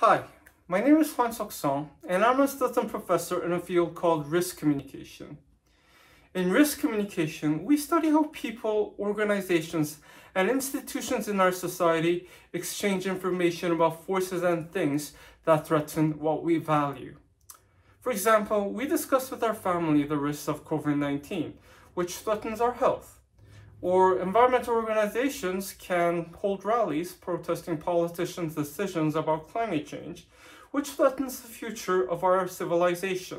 Hi, my name is Hwanseok Song, and I'm an assistant professor in a field called risk communication. In risk communication, we study how people, organizations, and institutions in our society exchange information about forces and things that threaten what we value. For example, we discuss with our family the risks of COVID-19, which threatens our health. Or environmental organizations can hold rallies protesting politicians' decisions about climate change, which threatens the future of our civilization.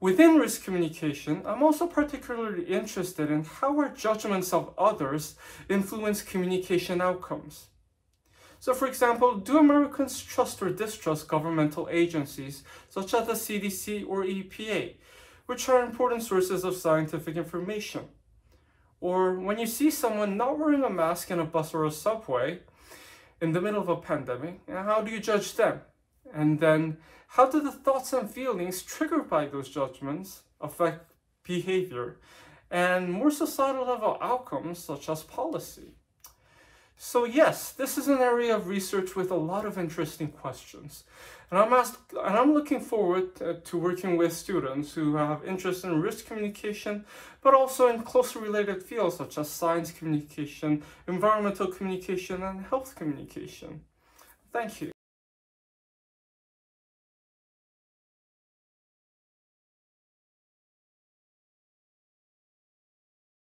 Within risk communication, I'm also particularly interested in how our judgments of others influence communication outcomes. So for example, do Americans trust or distrust governmental agencies such as the CDC or EPA, which are important sources of scientific information? Or when you see someone not wearing a mask in a bus or a subway in the middle of a pandemic, eh, how do you judge them? And then how do the thoughts and feelings triggered by those judgments affect behavior and more societal level outcomes such as policy? So yes, this is an area of research with a lot of interesting questions. And I'm, asked, and I'm looking forward to working with students who have interest in risk communication, but also in closely related fields such as science communication, environmental communication, and health communication. Thank you.